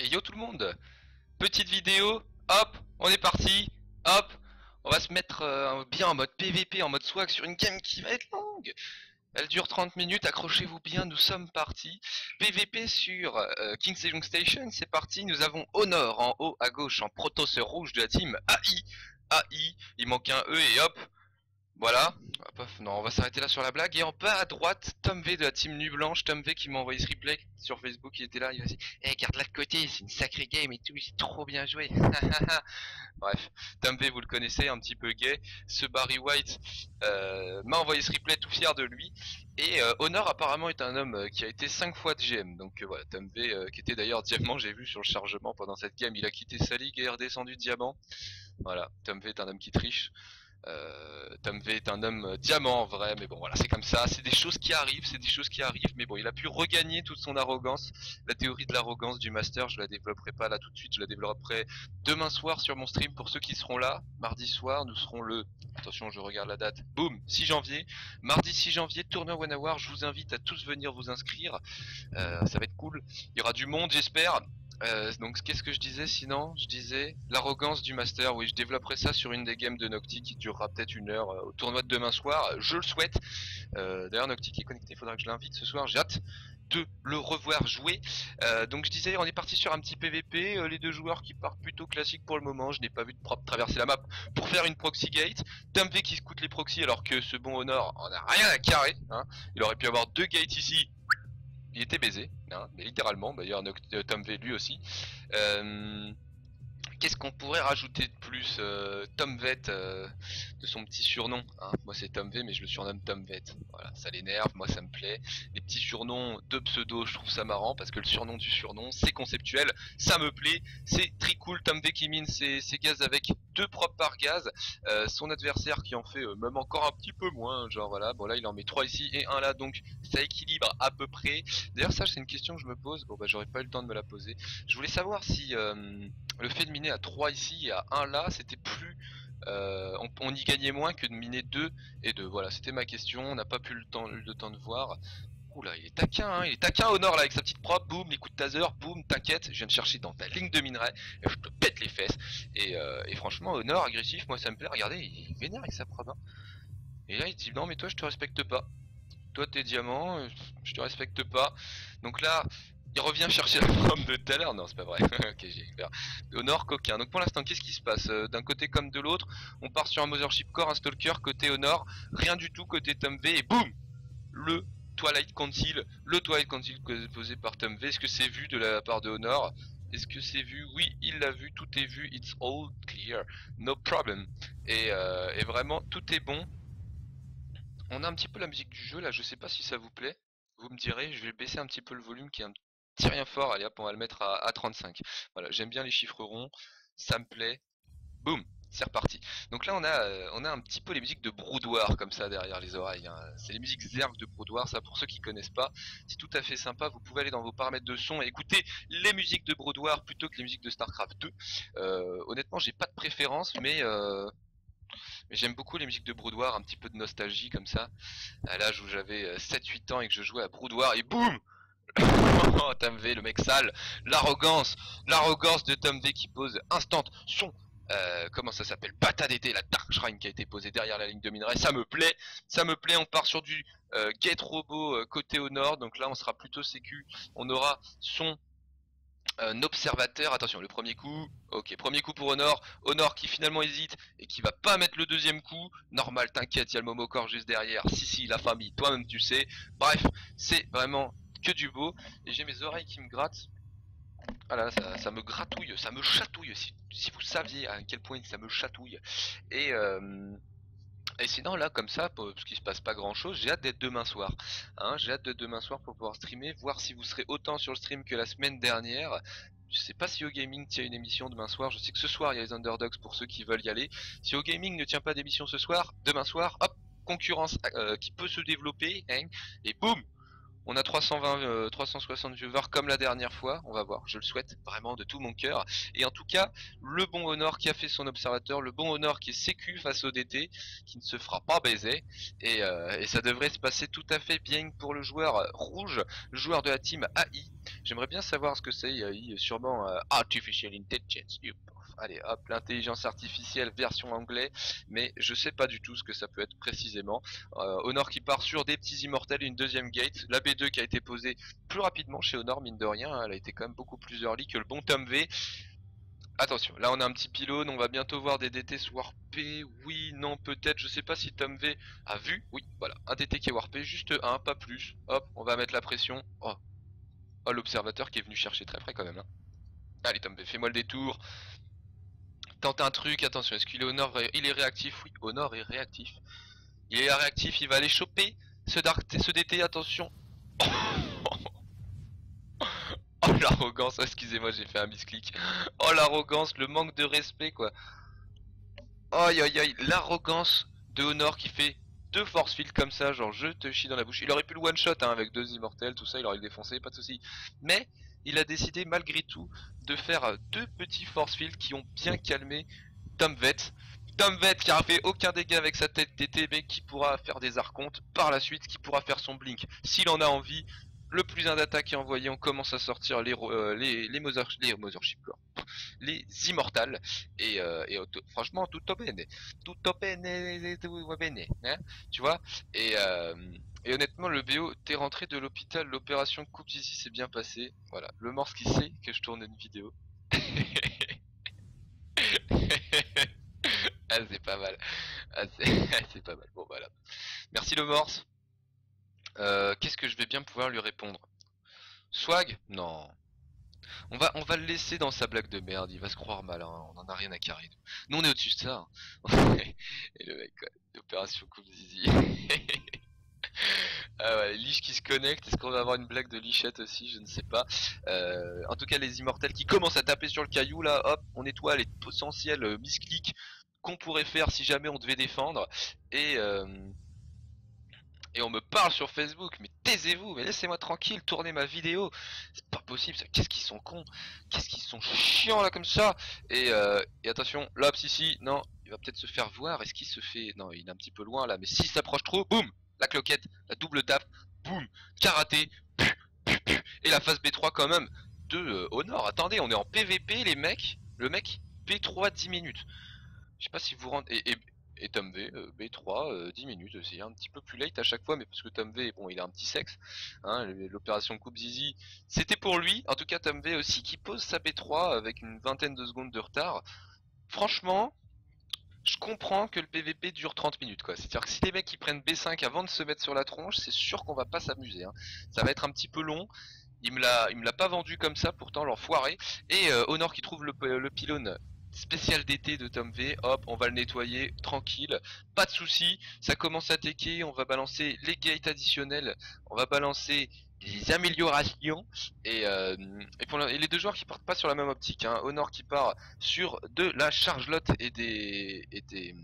Et yo tout le monde. Petite vidéo, hop, on est parti, hop, on va se mettre euh, bien en mode PVP, en mode swag sur une game qui va être longue. Elle dure 30 minutes, accrochez-vous bien, nous sommes partis. PVP sur euh, King Sejong Station, c'est parti, nous avons Honor en haut à gauche en protosseur rouge de la team AI. AI, il manque un E et hop, voilà, non, on va s'arrêter là sur la blague. Et en bas à droite, Tom V de la team Nu Blanche, Tom V qui m'a envoyé ce replay sur Facebook, il était là, il a dit Eh, garde là de côté, c'est une sacrée game et tout, c'est trop bien joué. Bref, Tom V, vous le connaissez, un petit peu gay. Ce Barry White euh, m'a envoyé ce replay tout fier de lui. Et euh, Honor apparemment est un homme euh, qui a été 5 fois de GM. Donc voilà, Tom V, qui était d'ailleurs diamant, j'ai vu sur le chargement pendant cette game, il a quitté sa ligue et est redescendu diamant. Voilà, Tom V est un homme qui triche. Euh, Tom V est un homme euh, diamant en vrai, mais bon voilà, c'est comme ça, c'est des choses qui arrivent, c'est des choses qui arrivent, mais bon, il a pu regagner toute son arrogance. La théorie de l'arrogance du master, je la développerai pas là tout de suite, je la développerai demain soir sur mon stream pour ceux qui seront là. Mardi soir, nous serons le, attention, je regarde la date, boum, 6 janvier. Mardi 6 janvier, tourneur One Hour, je vous invite à tous venir vous inscrire, euh, ça va être cool. Il y aura du monde, j'espère. Euh, donc qu'est-ce que je disais sinon? Je disais l'arrogance du master, oui je développerai ça sur une des games de Nocti qui durera peut-être une heure euh, au tournoi de demain soir, je le souhaite. Euh, D'ailleurs Nocti qui est connecté, il faudra que je l'invite ce soir, j'ai hâte de le revoir jouer. Donc je disais on est parti sur un petit PVP, les deux joueurs qui partent plutôt classiques pour le moment, je n'ai pas vu de propre traverser la map pour faire une proxy gate. V qui les proxys alors que ce bon Honor en a rien à carrer, hein. il aurait pu avoir deux gates ici, il était baisé, hein, mais littéralement, d'ailleurs Tom V lui aussi. Euh, Qu'est-ce qu'on pourrait rajouter de plus euh, Tom Vet, euh, de son petit surnom. Hein. Moi c'est Tom V, mais je le surnomme Tom Vet. Voilà, ça l'énerve, moi ça me plaît. Les petits surnoms de pseudo, je trouve ça marrant parce que le surnom du surnom, c'est conceptuel, ça me plaît, c'est très cool. Tom V qui mine ses, gaz avec deux propres par gaz. Euh, son adversaire qui en fait même encore un petit peu moins, genre voilà. Bon là il en met trois ici et un là, donc ça équilibre à peu près. D'ailleurs ça c'est une question que je me pose. Bon bah j'aurais pas eu le temps de me la poser. Je voulais savoir si le fait de miner à 3 ici et à 1 là, c'était plus... Euh, on, y gagnait moins que de miner 2 et 2. Voilà, c'était ma question, on n'a pas pu le temps, le temps de voir. Oula, il est taquin, hein, il est taquin au nord là avec sa petite prop, boum, les coups de taser, boum, t'inquiète, je viens de chercher dans ta ligne de minerai, et je te pète les fesses. Et, euh, franchement, au nord, agressif, moi ça me plaît, regardez, il vénère avec sa prop. Hein. Et là il dit non mais toi je te respecte pas. Toi t'es diamant, euh, je te respecte pas. Donc là, il revient chercher la forme de tout à l'heure Non, c'est pas vrai. ok, j'ai. Au nord, coquin. Donc pour l'instant, qu'est-ce qui se passe euh, D'un côté comme de l'autre, on part sur un Mothership Core, un Stalker, côté au. Rien du tout côté Tom V. Et boum Le Twilight Council. Le Twilight Council posé par Tom V. Est-ce que c'est vu de la part de Honor est-ce que c'est vu? Oui, il l'a vu, tout est vu, it's all clear, no problem. Et, euh, et, vraiment, tout est bon. On a un petit peu la musique du jeu là, je sais pas si ça vous plaît. Vous me direz, je vais baisser un petit peu le volume qui est un petit rien fort, allez hop, on va le mettre à, 35. Voilà, j'aime bien les chiffres ronds, ça me plaît. Boum c'est reparti. Donc là on a euh, on a un petit peu les musiques de broudoir comme ça derrière les oreilles. Hein. C'est les musiques zerg de broudoir, ça pour ceux qui connaissent pas, c'est tout à fait sympa. Vous pouvez aller dans vos paramètres de son et écouter les musiques de broudoir plutôt que les musiques de Starcraft 2. Euh, honnêtement j'ai pas de préférence, mais euh, j'aime beaucoup les musiques de Broudoir, un petit peu de nostalgie comme ça. À l'âge où j'avais 7-8 ans et que je jouais à Broudoir et boum oh, Tom V, le mec sale, l'arrogance, l'arrogance de Tom V qui pose instant son, euh, comment ça s'appelle, patate d'été, la Dark Shrine qui a été posée derrière la ligne de minerai, ça me plaît, ça me plaît, on part sur du euh, Gate Robot euh, côté au nord, donc là on sera plutôt sécu, on aura son observateur, attention, le premier coup, ok, premier coup pour Honor, Honor qui finalement hésite et qui va pas mettre le deuxième coup, normal, t'inquiète, il y a le Momocor juste derrière, si si, la famille, toi-même tu sais, bref, c'est vraiment du beau. Et j'ai mes oreilles qui me grattent. Voilà, ça, me gratouille, ça me chatouille. Si, vous saviez à quel point ça me chatouille. Et, euh, sinon, là, comme ça, parce qu'il se passe pas grand chose, j'ai hâte d'être demain soir. Hein, j'ai hâte de demain soir pour pouvoir streamer, voir si vous serez autant sur le stream que la semaine dernière. Je sais pas si Au Gaming tient une émission demain soir. Je sais que ce soir il y a les Underdogs pour ceux qui veulent y aller. Si Au Gaming ne tient pas d'émission ce soir, demain soir, hop, concurrence euh, qui peut se développer, hein, et boum, On a 320, 360 viewers comme la dernière fois, on va voir, je le souhaite vraiment de tout mon cœur. Et en tout cas, le bon Honor qui a fait son observateur, le bon Honor qui est sécu face au DT, qui ne se fera pas baiser. Et, et ça devrait se passer tout à fait bien pour le joueur rouge, le joueur de la team AI. J'aimerais bien savoir ce que c'est AI, sûrement Artificial Intelligence. Allez hop, l'intelligence artificielle version anglais, mais je sais pas du tout ce que ça peut être précisément. Euh, Honor qui part sur des petits immortels, une deuxième gate, la B2 qui a été posée plus rapidement chez Honor, mine de rien, elle a été quand même beaucoup plus early que le bon Tom V. Attention, là on a un petit pylône, on va bientôt voir des DT se warpé, oui, non, peut-être, je sais pas si Tom V a vu, oui, voilà, un DT qui est warpé, juste un, pas plus, hop, on va mettre la pression, oh, oh l'observateur qui est venu chercher très près quand même, hein. Allez Tom V, fais-moi le détour, tente un truc, attention, est-ce qu'il est au nord Il est réactif, oui, au nord est réactif. Il est réactif, il va aller choper ce Dark, ce DT, attention. oh l'arrogance, excusez-moi, j'ai fait un misclick. Oh l'arrogance, le manque de respect quoi. Aïe aïe aïe, l'arrogance de Honor qui fait deux force field comme ça, genre je te chie dans la bouche. Il aurait pu le one shot hein, avec deux immortels, tout ça, il aurait le défoncé, pas de soucis. Mais il a décidé malgré tout de faire deux petits force fields qui ont bien calmé Tom Vett. Tom Vett qui a fait aucun dégât avec sa tête d'été mais qui pourra faire des archontes par la suite, qui pourra faire son blink s'il en a envie. Le plus un d'attaque est envoyé, on commence à sortir les, euh, les, les, Mothership, les Immortals, et, euh, et franchement, tout bene, tout bene, tout hein, tu vois, et, euh, et honnêtement, le BO, t'es rentré de l'hôpital, l'opération coupe ici s'est bien passée. Voilà, le morse qui sait que je tourne une vidéo. ah, c'est pas mal. Ah, c'est pas mal. Bon, voilà. Merci le morse. Euh, qu'est-ce que je vais bien pouvoir lui répondre? Swag? Non. On va, on va le laisser dans sa blague de merde, il va se croire malin, on en a rien à carrer. Nous, on est au-dessus de ça. Hein. Et le mec, quoi, d'opération coupe zizi. Ah ouais, Lich qui se connecte, est-ce qu'on va avoir une blague de Lichette aussi, je ne sais pas. Euh, en tout cas, les immortels qui commencent à taper sur le caillou, là, hop, on nettoie les potentiels euh, misclics qu'on pourrait faire si jamais on devait défendre. Et, euh, et on me parle sur Facebook, mais taisez-vous, mais laissez-moi tranquille, tournez ma vidéo. C'est pas possible, qu'est-ce qu'ils sont cons, qu'est-ce qu'ils sont chiants là comme ça? Et, et attention, l'Ops ici, non, il va peut-être se faire voir, est-ce qu'il se fait... Non, il est un petit peu loin là, mais s'il s'approche trop, boum la cloquette, la double tape, boum, karaté, et la phase B3 quand même de euh, Honor. Attendez, on est en PVP les mecs, le mec B3 10 minutes. Je sais pas si vous rendez... Et, et, Tom V, B3 10 minutes aussi, un petit peu plus late à chaque fois, mais parce que Tom V, bon, il a un petit sexe. Hein, L'opération Coupe Zizi, c'était pour lui. En tout cas, Tom V aussi qui pose sa B3 avec une vingtaine de secondes de retard. Franchement, je comprends que le PVP dure 30 minutes quoi. C'est-à-dire que si les mecs prennent B5 avant de se mettre sur la tronche, c'est sûr qu'on va pas s'amuser. Hein. Ça va être un petit peu long. Il me l'a, me l'a pas vendu comme ça, pourtant l'enfoiré. Et euh, Honor qui trouve le, le pylône spécial d'été de Tom V, hop, on va le nettoyer, tranquille, pas de souci, ça commence à tecker, on va balancer les gates additionnels, on va balancer des améliorations. Et, euh, et, les deux joueurs qui partent pas sur la même optique hein. Honor qui part sur de la chargelotte et des et des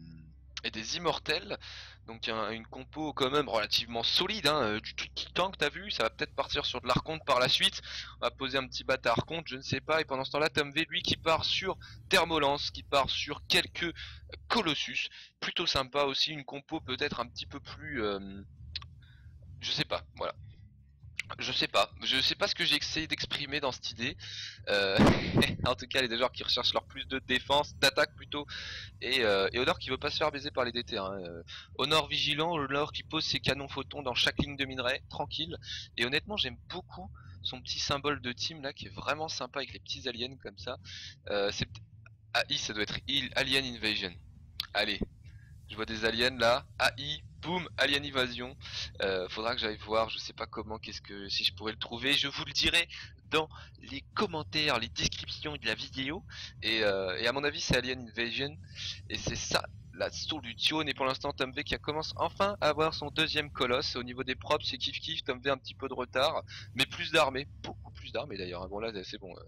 et des immortels. Donc une compo quand même relativement solide hein, euh, du truc qui tank t'as vu ça va peut-être partir sur de l'arconte par la suite. On va poser un petit bâtard arconte je ne sais pas. Et pendant ce temps là Tom V lui qui part sur thermolance qui part sur quelques colossus. Plutôt sympa aussi une compo peut-être un petit peu plus euh, je sais pas voilà je sais pas, je sais pas ce que j'ai essayé d'exprimer dans cette idée. Euh, en tout cas, les deux joueurs qui recherchent leur plus de défense, d'attaque plutôt, et, euh, Honor qui veut pas se faire baiser par les DT. Hein. Euh, Honor vigilant, Honor qui pose ses canons photons dans chaque ligne de minerai, tranquille. Et honnêtement, j'aime beaucoup son petit symbole de team là, qui est vraiment sympa avec les petits aliens comme ça. C'est AI, ça doit être Alien Invasion. Allez, je vois des aliens là. AI, boum, Alien Invasion. Euh, faudra que j'aille voir, je sais pas comment, qu'est-ce que si je pourrais le trouver. Je vous le dirai dans les commentaires, les descriptions de la vidéo. Et, euh, et à mon avis, c'est Alien Invasion. Et c'est ça la solution. Et pour l'instant, Tom V qui commence enfin à avoir son deuxième colosse. Au niveau des props, c'est kiff kiff. Tom V un petit peu de retard, mais plus d'armées, beaucoup plus d'armées d'ailleurs. Bon là, c'est bon. Euh,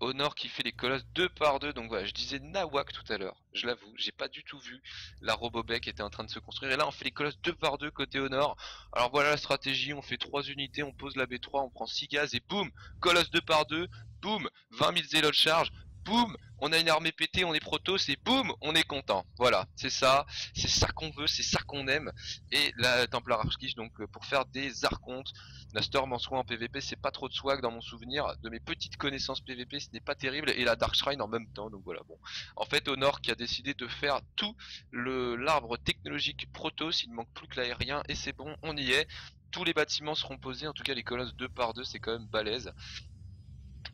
Honor qui fait les colosses deux par deux. Donc voilà, je disais Nawak tout à l'heure. Je l'avoue, j'ai pas du tout vu la Robobec qui était en train de se construire. Et là, on fait les colosses deux par deux côté Honor. Alors voilà la stratégie. On fait trois unités, on pose la B3, on prend 6 gaz et boum, colosse deux par deux. Boum, 20 000 zélos de charge boum, on a une armée pétée, on est protos et boum, on est content. Voilà, c'est ça, c'est ça qu'on veut, c'est ça qu'on aime. Et la Templar Archive, donc euh, pour faire des archontes, la Storm en soi en PVP, c'est pas trop de swag dans mon souvenir. De mes petites connaissances PVP, ce n'est pas terrible. Et la Dark Shrine en même temps, donc voilà, bon. En fait, Honor qui a décidé de faire tout le l'arbre technologique Protoss, il ne manque plus que l'aérien et c'est bon, on y est. Tous les bâtiments seront posés, en tout cas les colosses 2 par 2 c'est quand même balèze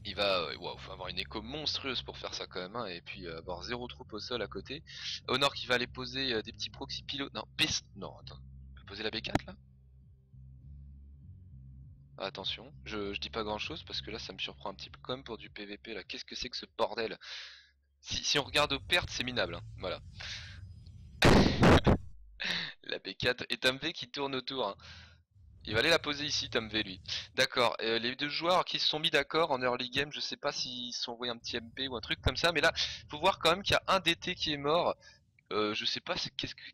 il va euh, faut avoir une écho monstrueuse pour faire ça quand même, hein, et puis euh, avoir zéro troupe au sol à côté. Honor qui va aller poser euh, des petits proxy pilotes. Non, piste. Non, attends. On peut poser la B4 là? Attention, je, je dis pas grand chose parce que là ça me surprend un petit peu quand même pour du PVP là. Qu'est-ce que c'est que ce bordel? Si, on regarde aux pertes, c'est minable. Hein. Voilà. la B4 et V qui tourne autour. Hein. Il va aller la poser ici, Tom V lui. D'accord. Euh, les deux joueurs qui se sont mis d'accord en early game, je sais pas s'ils se sont envoyés un petit MP ou un truc comme ça, mais là, faut voir quand même qu'il y a un DT qui est mort. Euh, je sais pas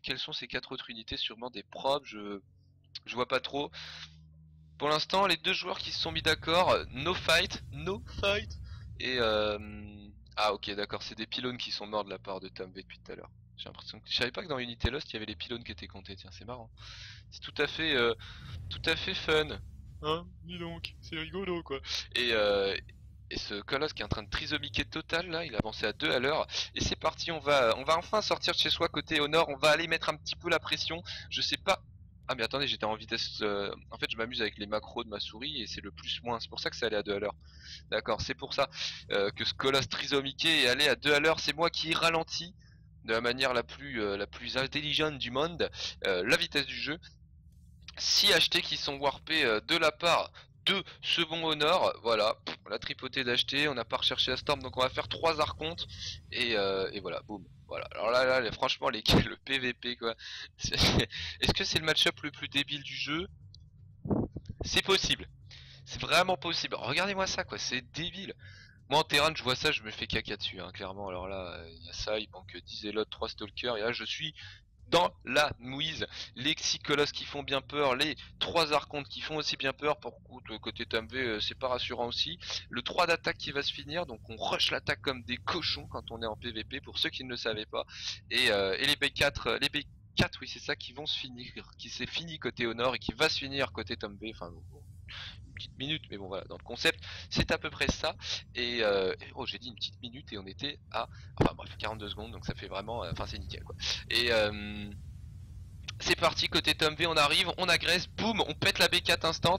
quelles sont ces quatre autres unités, sûrement des probes, je, je vois pas trop. Pour l'instant, les deux joueurs qui se sont mis d'accord, no fight, no fight. Et euh... ah ok, d'accord, c'est des pylônes qui sont morts de la part de Tom V depuis tout à l'heure. J'ai l'impression que je savais pas que dans Unity Lost il y avait les pylônes qui étaient comptés. Tiens, c'est marrant. C'est tout à fait, euh, tout à fait fun. Hein Dis donc, c'est rigolo quoi. Et euh, et ce colosse qui est en train de trisomiquer total là, il a avancé à 2 à l'heure. Et c'est parti, on va, on va enfin sortir de chez soi côté au nord. On va aller mettre un petit peu la pression. Je sais pas. Ah mais attendez, j'étais en vitesse. Euh, en fait, je m'amuse avec les macros de ma souris et c'est le plus moins. C'est pour ça que ça allait à 2 à l'heure. D'accord, c'est pour ça que ce colosse trisomiqué est allé à 2 à l'heure. C'est moi qui ralentis de la manière la plus, euh, la plus intelligente du monde euh, la vitesse du jeu. Si HT qui sont warpés euh, de la part de ce bon Honor, voilà, la tripotée d'acheter, on n'a pas recherché la storm donc on va faire trois archontes et, et voilà, boum. Voilà, alors là, là, franchement, les, le PVP quoi. Est-ce que c'est le match-up le plus débile du jeu? C'est possible. C'est vraiment possible. Regardez-moi ça quoi, c'est débile. Moi en terrain je vois ça, je me fais caca dessus, hein, clairement. Alors là, il y a ça, il manque 10 élotes, 3 stalkers, et là je suis dans la mouise. Les Colosses qui font bien peur, les 3 archontes qui font aussi bien peur, pour côté TMV euh, c'est pas rassurant aussi. Le 3 d'attaque qui va se finir, donc on rush l'attaque comme des cochons quand on est en PVP, pour ceux qui ne le savaient pas. Et, euh, les B4, les B4 oui c'est ça qui vont se finir, qui s'est fini côté au nord et qui va se finir côté TMV, enfin minute, mais bon voilà, dans le concept, c'est à peu près ça. Et, euh, oh, j'ai dit une petite minute et on était à, enfin bref, 42 secondes, donc ça fait vraiment, euh, enfin c'est nickel quoi. Et euh, c'est parti, côté Tom V, on arrive, on agresse, boum, on pète la B4 instant.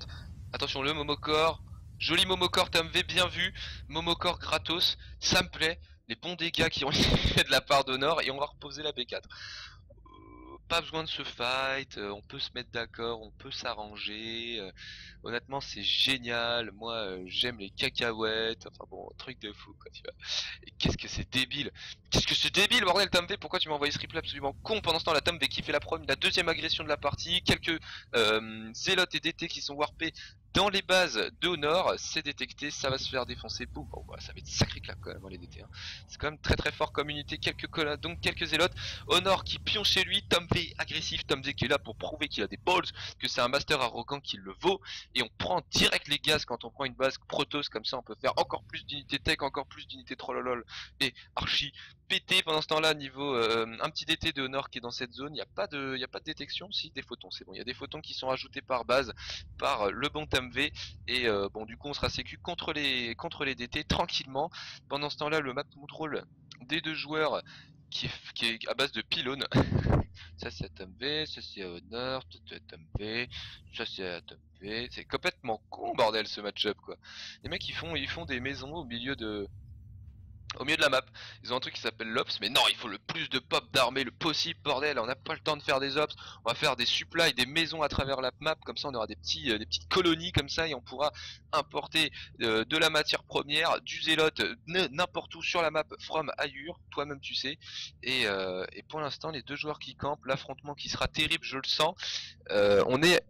Attention, le Momocor, joli Momocor Tom V, bien vu, Momocor gratos, ça me plaît. Les bons dégâts qui ont été faits de la part d'Honor et on va reposer la B4 pas besoin de se fight, euh, on peut se mettre d'accord, on peut s'arranger. Euh, honnêtement, c'est génial. Moi, euh, j'aime les cacahuètes. Enfin bon, truc de fou quoi, tu vois. Qu'est-ce que c'est débile Qu'est-ce que c'est débile, bordel, V Pourquoi tu m'as envoyé ce replay absolument con Pendant ce temps, la V qui fait la première, la deuxième agression de la partie, quelques zélotes et DT qui sont warpés dans les bases de c'est détecté, ça va se faire défoncer. Boum, bah, ça va être sacré clap quand même, hein, les DT. Hein. C'est quand même très très fort comme unité. Quelques colas, donc quelques zélotes. Honor qui pionce chez lui. Tom agressif. Tom V qui est là pour prouver qu'il a des balls, que c'est un master arrogant qui le vaut. Et on prend direct les gaz quand on prend une base Protoss comme ça. On peut faire encore plus d'unités tech, encore plus d'unités trollolol et archi pété pendant ce temps-là niveau euh, un petit DT de Honor qui est dans cette zone. Il n'y a pas de, a pas de détection. Si des photons, c'est bon. Il y a des photons qui sont ajoutés par base par le bon Tom V et euh, bon du coup on sera sécu contre les contre les DT tranquillement. Pendant ce temps-là le map control des deux joueurs qui est, à base de pylônes. ça c'est ATMV, ça c'est Honor, ça c'est ATMV, ça c'est ATMV. C'est complètement con bordel ce match-up quoi. Les mecs ils font ils font des maisons au milieu de au milieu de la map. Ils ont un truc qui s'appelle l'Ops, mais non, il faut le plus de pop d'armée le possible, bordel. On n'a pas le temps de faire des Ops. On va faire des supplies, des maisons à travers la map, comme ça on aura des petits, euh, petites colonies comme ça et on pourra importer euh, de la matière première, du zélote, n'importe où sur la map, from ailleurs, toi-même tu sais. Et, euh, et pour l'instant, les deux joueurs qui campent, l'affrontement qui sera terrible, je le sens. on est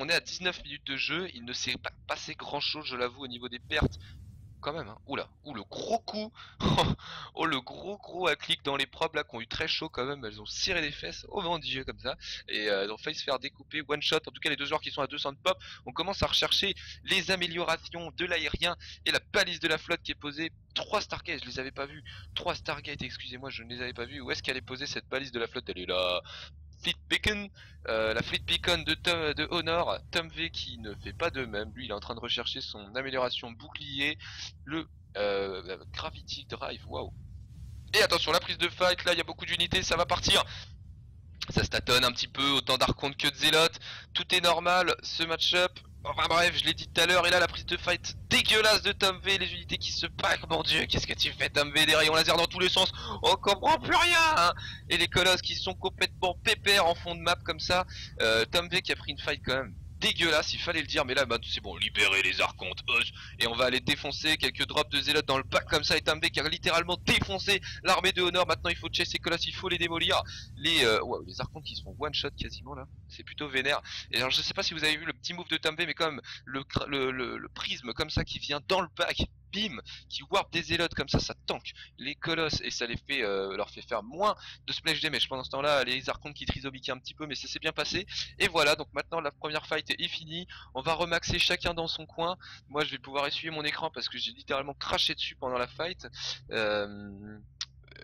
on est à 19 minutes de jeu, il ne s'est pas passé grand chose, je l'avoue, au niveau des pertes quand même. Hein. Oula, ou le gros coup. oh le gros gros à clic dans les probes là qui ont eu très chaud quand même. Elles ont ciré les fesses. Oh mon dieu comme ça. Et euh, elles ont failli se faire découper one shot. En tout cas les deux joueurs qui sont à 200 de pop. On commence à rechercher les améliorations de l'aérien et la balise de la flotte qui est posée. Trois Stargates, je les avais pas vus. Trois Stargates, excusez-moi, je ne les avais pas vus. Où est-ce qu'elle est posée cette balise de la flotte? Elle est là. Fleet Beacon, euh, la Fleet Beacon de, Tom, de Honor, Tom V qui ne fait pas de même, lui il est en train de rechercher son amélioration bouclier, le euh, Gravity Drive, waouh. Et attention, la prise de fight, là il y a beaucoup d'unités, ça va partir. Ça statonne un petit peu, autant d'archontes que de zélotes, tout est normal, ce match-up, Enfin bref, je l'ai dit tout à l'heure, et là la prise de fight dégueulasse de Tom V, les unités qui se packent, mon dieu, qu'est-ce que tu fais Tom V, des rayons laser dans tous les sens, on comprend plus rien hein. Et les colosses qui sont complètement pépères en fond de map comme ça, euh, Tom V qui a pris une fight quand même dégueulasse, il fallait le dire, mais là, bah, c'est bon, libérer les archontes, et on va aller défoncer quelques drops de zélotes dans le pack comme ça, et Tambe qui a littéralement défoncé l'armée de Honor, maintenant il faut chasser colosses, il faut les démolir, les, euh, les archontes qui se font one shot quasiment là, c'est plutôt vénère, et alors je sais pas si vous avez vu le petit move de Tambe, mais comme le, le, le prisme comme ça qui vient dans le pack, bim, qui warp des zélotes comme ça, ça tank les colosses et ça les fait, euh, leur fait faire moins de splash damage. Pendant ce temps-là, les archontes qui trisomiquent un petit peu, mais ça s'est bien passé. Et voilà, donc maintenant la première fight est finie. On va remaxer chacun dans son coin. Moi, je vais pouvoir essuyer mon écran parce que j'ai littéralement craché dessus pendant la fight. Euh,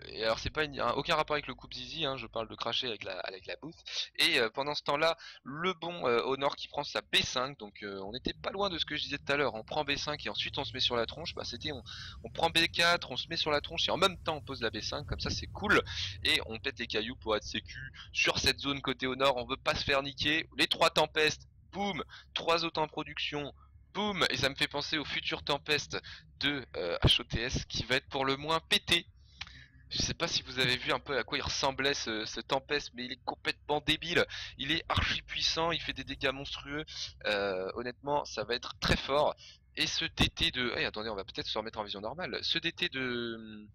et alors c'est pas aucun rapport avec le coupe zizi, hein, je parle de cracher avec la avec la boost. Et euh, pendant ce temps-là, le bon euh, Honor qui prend sa B5, donc euh, on était pas loin de ce que je disais tout à l'heure. On prend B5 et ensuite on se met sur la tronche. Bah c'était on, prend B4, on se met sur la tronche et en même temps on pose la B5, comme ça c'est cool. Et on pète les cailloux pour être sécu sur cette zone côté au nord. On veut pas se faire niquer. Les trois tempestes, boum, trois autres en production. Boum, et ça me fait penser au futur Tempest de HOTS qui va être pour le moins pété je sais pas si vous avez vu un peu à quoi il ressemblait ce, ce Tempest, mais il est complètement débile. Il est archi puissant, il fait des dégâts monstrueux. Euh, honnêtement, ça va être très fort. Et ce DT de... Eh, attendez, on va peut-être se remettre en vision normale. Ce DT de...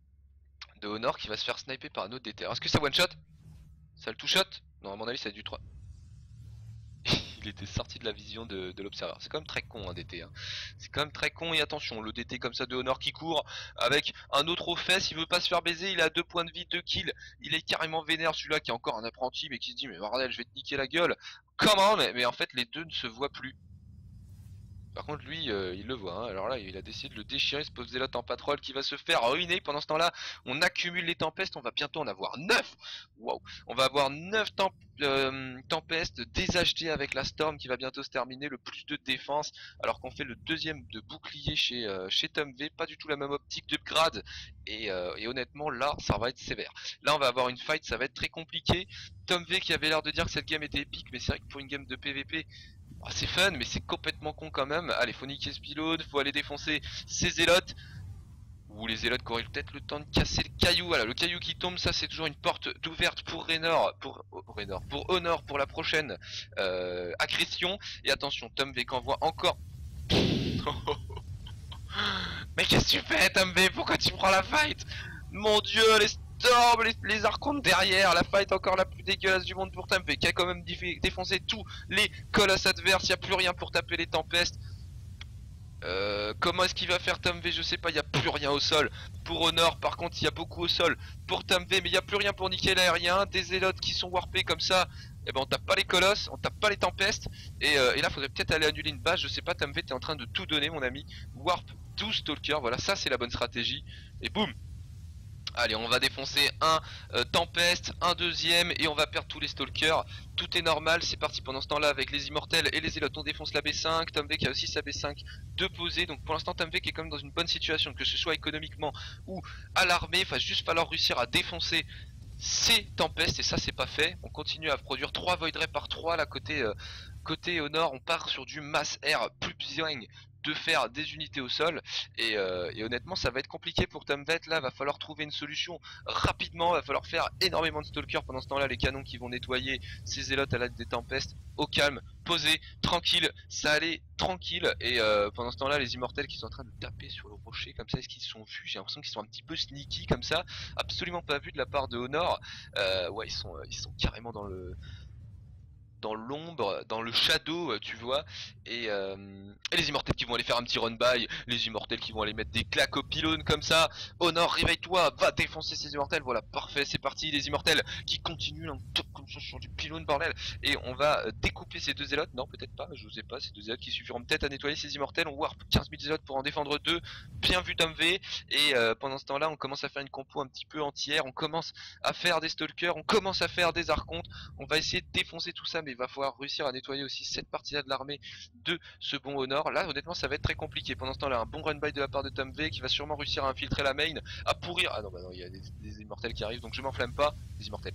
de Honor qui va se faire sniper par un autre DT. Est-ce que ça one shot Ça le two shot Non, à mon avis, ça a du 3 il était sorti de la vision de, l'observateur. C'est quand même très con un DT. Hein. C'est quand même très con et attention, le DT comme ça de Honor qui court avec un autre aux fesses, il veut pas se faire baiser, il a deux points de vie, deux kills. Il est carrément vénère celui-là qui est encore un apprenti mais qui se dit mais bordel je vais te niquer la gueule. Comment mais en fait les deux ne se voient plus. Par contre, lui, euh, il le voit. Hein. Alors là, il a décidé de le déchirer, ce pauvre zélote en patrol qui va se faire ruiner. Pendant ce temps-là, on accumule les tempestes. On va bientôt en avoir 9 Waouh On va avoir 9 euh, tempestes désachetés avec la Storm qui va bientôt se terminer. Le plus de défense, alors qu'on fait le deuxième de bouclier chez, euh, Tom V. Pas du tout la même optique de grade. Et, et, honnêtement, là, ça va être sévère. Là, on va avoir une fight, ça va être très compliqué. Tom V qui avait l'air de dire que cette game était épique, mais c'est vrai que pour une game de PVP, Oh, c'est fun, mais c'est complètement con quand même. Allez, faut niquer ce pylône, faut aller défoncer ces zélotes. Ou les zélotes qui auraient peut-être le temps de casser le caillou. Voilà, le caillou qui tombe, ça c'est toujours une porte d'ouverte pour Raynor, pour oh, pour Honor pour la prochaine euh, agression. Et attention, Tom V qu'envoie encore. mais qu'est-ce que tu fais, Tom V? Pourquoi tu prends la fight? Mon dieu, les les, archontes derrière, la fight encore la plus dégueulasse du monde pour taper, qui a quand même défoncé tous les colosses adverses, il a plus rien pour taper les tempestes. Euh, comment est-ce qu'il va faire Tam V Je sais pas, il n'y a plus rien au sol. Pour Honor, par contre, il y a beaucoup au sol. Pour Tam V, mais il n'y a plus rien pour niquer l'aérien. Des zélotes qui sont warpés comme ça. Et eh ben on tape pas les colosses, on tape pas les tempestes. Et, euh, et là, faudrait peut-être aller annuler une base. Je sais pas, Tam V, t'es en train de tout donner, mon ami. Warp 12 Stalker, voilà, ça c'est la bonne stratégie. Et boum Allez, on va défoncer un euh, Tempest, un deuxième, et on va perdre tous les Stalkers. Tout est normal, c'est parti pendant ce temps-là avec les Immortels et les Élotes. On défonce la B5, Tom qui a aussi sa B5 de poser. Donc pour l'instant, Tom est quand même dans une bonne situation, que ce soit économiquement ou à l'armée. Il va juste falloir réussir à défoncer ces Tempestes, et ça c'est pas fait. On continue à produire 3 Void Ray par 3 là côté... Euh, côté au nord, on part sur du mass air plus de faire des unités au sol. Euh, et, honnêtement ça va être compliqué pour Tomvet là va falloir trouver une solution rapidement. Va falloir faire énormément de stalkers. Pendant ce temps là les canons qui vont nettoyer ces zélotes à l'aide des tempestes au calme posé tranquille. Ça allait tranquille. Et euh, pendant ce temps là les immortels qui sont en train de taper sur le rocher comme ça est-ce qu'ils sont vus? J'ai l'impression qu'ils sont un petit peu sneaky comme ça. Absolument pas vus de la part de Honor. Euh, ouais ils sont ils sont carrément dans le dans l'ombre, dans le shadow, tu vois, et, et, les immortels qui vont aller faire un petit run by, les immortels qui vont aller mettre des claques au pylône comme ça. Honor, réveille-toi, va défoncer ces immortels. Voilà, parfait, c'est parti, les immortels qui continuent là, comme ça sur du pylône bordel, et on va découper ces deux zélotes. Non, peut-être pas, je sais pas, ces deux zélotes qui suffiront peut-être à nettoyer ces immortels. On warp 15 000 zélotes pour en défendre deux. Bien vu Tom V. Et pendant ce temps-là, on commence à faire une compo un petit peu entière. On commence à faire des stalkers, on commence à faire des archontes. On va essayer de défoncer tout ça, mais il va falloir réussir à nettoyer aussi cette partie-là de l'armée de ce bon Honor. Là, honnêtement, ça va être très compliqué. Pendant ce temps-là, un bon run by de la part de Tom V qui va sûrement réussir à infiltrer la main, à pourrir. Ah non, bah non, il y a des, immortels qui arrivent, donc je m'enflamme pas. Des immortels.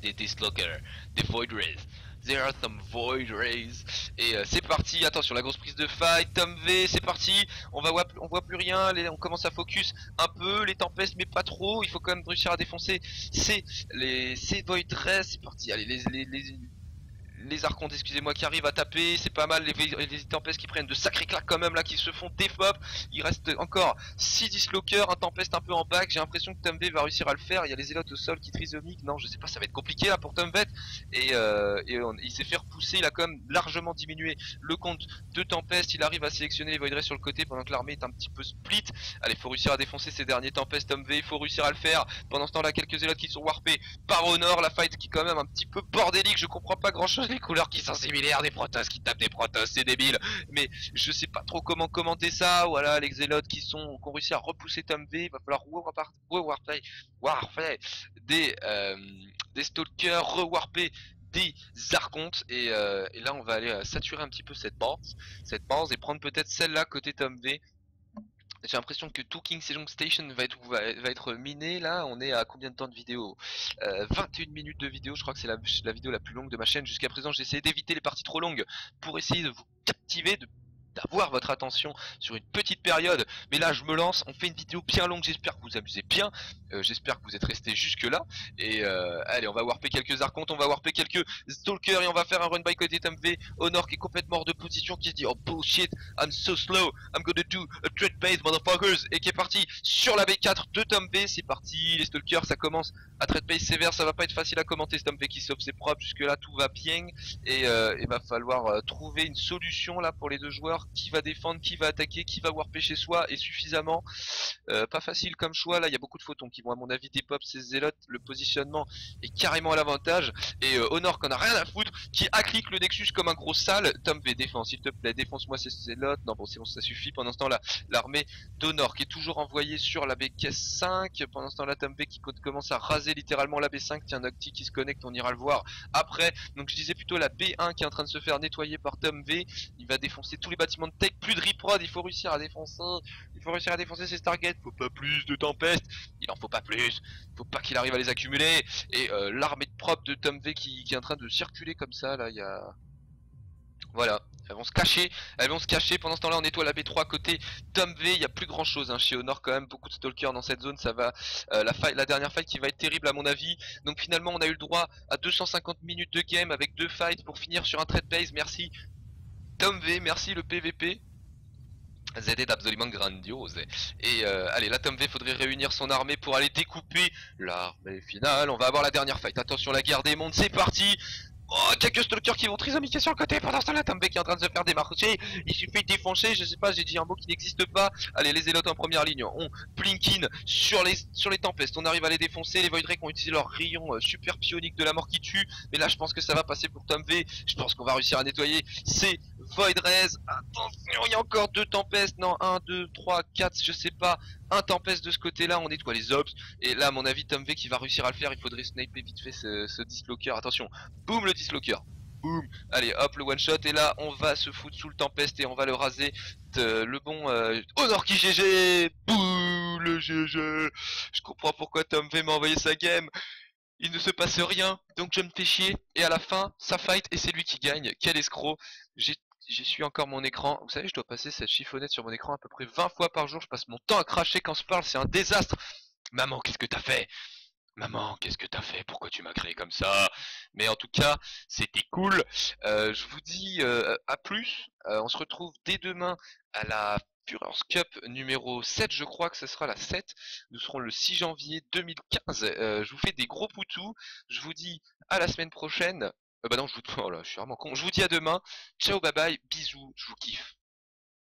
Des, des des void rays. There are some void rays. Et euh, c'est parti, attention, la grosse prise de fight, Tom V, c'est parti. On va on voit plus rien, on commence à focus un peu, les tempêtes mais pas trop. Il faut quand même réussir à défoncer ces, les, void rays. C'est parti, allez, les les archontes, excusez-moi, qui arrivent à taper, c'est pas mal, les, les tempestes qui prennent de sacrés claques quand même là, qui se font défop, il reste encore 6 dislockers, un tempeste un peu en back, j'ai l'impression que Tom V va réussir à le faire, il y a les élotes au sol qui trisomiques, non je sais pas, ça va être compliqué là pour Tom et, euh, et il s'est fait repousser, il a quand même largement diminué le compte de tempeste, il arrive à sélectionner les voidrés sur le côté pendant que l'armée est un petit peu split, allez faut réussir à défoncer ces derniers tempestes Tom V, il faut réussir à le faire, pendant ce temps là quelques élotes qui sont warpés par Honor, la fight qui est quand même un petit peu bordélique, je comprends pas grand chose les couleurs qui sont similaires, des Protoss qui tapent des Protoss, c'est débile. Mais je sais pas trop comment commenter ça. Voilà, les Xélotes qui sont qui ont réussi à repousser Tom V, il va falloir rewarper, warper des euh, des Stalkers, rewarper des archontes et, euh, là on va aller euh, saturer un petit peu cette base cette base et prendre peut-être celle-là côté Tom V j'ai l'impression que tout King Sejong Station va être, miné là. On est à combien de temps de vidéo? 21 euh, minutes de vidéo. Je crois que c'est la, la, vidéo la plus longue de ma chaîne. Jusqu'à présent, j'ai essayé d'éviter les parties trop longues pour essayer de vous captiver, de d'avoir votre attention sur une petite période. Mais là, je me lance, on fait une vidéo bien longue, j'espère que vous amusez bien, euh, j'espère que vous êtes restés jusque là. Et euh, allez, on va warper quelques archontes, on va warper quelques stalkers et on va faire un run by côté TMV. Honor qui est complètement hors de position, qui se dit oh bullshit, I'm so slow, I'm gonna do a trade base motherfuckers et qui est parti sur la B4 de Tom V. C'est parti, les stalkers, ça commence à trade base sévère, ça va pas être facile à commenter. Tom V qui sauve ses propres, jusque là tout va bien et euh, il va falloir trouver une solution là pour les deux joueurs qui va défendre, qui va attaquer, qui va warper chez soi et suffisamment. Euh, pas facile comme choix, là il y a beaucoup de photons qui vont à mon avis dépop ces zélotes, le positionnement est carrément à l'avantage. Et euh, Honor qu'on a rien à foutre, qui acclique le Nexus comme un gros sale. Tom V défense, s'il te plaît, défonce-moi ces zélotes. Non bon c'est bon ça suffit. Pendant ce temps là, l'armée d'Honor qui est toujours envoyée sur la B5. Pendant ce temps là, Tom V qui commence à raser littéralement la B5. Tiens, Nocti qui se connecte, on ira le voir après. Donc je disais plutôt la B1 qui est en train de se faire nettoyer par Tom V. Il va défoncer tous les bâtiments de tech, plus de reprod, il faut réussir à défoncer, il faut réussir à défoncer ses Stargates, faut pas plus de tempête, il en faut pas plus, faut pas qu'il arrive à les accumuler, et euh, l'armée de prop de Tom V qui, est en train de circuler comme ça, là, il y a... Voilà, elles vont se cacher, elles vont se cacher, pendant ce temps là on nettoie la B3 côté Tom V, il y a plus grand chose hein. chez Honor quand même, beaucoup de stalkers dans cette zone, ça va, euh, la, la dernière fight qui va être terrible à mon avis, donc finalement on a eu le droit à 250 minutes de game avec deux fights pour finir sur un trade base, merci Tom V, merci le PVP. C'était absolument grandiose. Et euh, allez, là Tom V faudrait réunir son armée pour aller découper l'armée finale. On va avoir la dernière fight. Attention, la guerre des mondes, c'est parti Oh, quelques stalkers qui vont trisomiquer sur le côté pendant ce temps-là. Tombe qui est en train de se faire démarcher. Il suffit de défoncer. Je sais pas, j'ai dit un mot qui n'existe pas. Allez, les élotes en première ligne. On Plinkin sur les, sur les tempestes. On arrive à les défoncer. Les Void ont utilisé leur rayon euh, super pionique de la mort qui tue. Mais là, je pense que ça va passer pour Tom V. Je pense qu'on va réussir à nettoyer ces Void Attention, il y a encore deux tempestes. Non, 1, 2, 3, 4, je sais pas un tempest de ce côté-là, on nettoie les ops. Et là, à mon avis, Tom V qui va réussir à le faire, il faudrait sniper vite fait ce, ce. Attention, boum le dislocker. Boum. Allez, hop, le one shot. Et là, on va se foutre sous le tempest et on va le raser. le bon euh, Honor qui GG. Boum, le GG. Je comprends pourquoi Tom V m'a envoyé sa game. Il ne se passe rien, donc je me fais chier. Et à la fin, ça fight et c'est lui qui gagne. Quel escroc. J'y suis encore mon écran. Vous savez, je dois passer cette chiffonnette sur mon écran à peu près 20 fois par jour. Je passe mon temps à cracher quand je parle, c'est un désastre. Maman, qu'est-ce que t'as fait? Maman, qu'est-ce que t'as fait? Pourquoi tu m'as créé comme ça? Mais en tout cas, c'était cool. Euh, je vous dis euh, à plus. Euh, on se retrouve dès demain à la Furor's Cup numéro 7, je crois que ce sera la 7. Nous serons le 6 janvier 2015. je vous fais des gros poutous. Je vous dis à la semaine prochaine. Euh, bah non, je vous... Oh là, je suis vraiment con. Je vous dis à demain. Ciao, bye bye, bisous, je vous kiffe.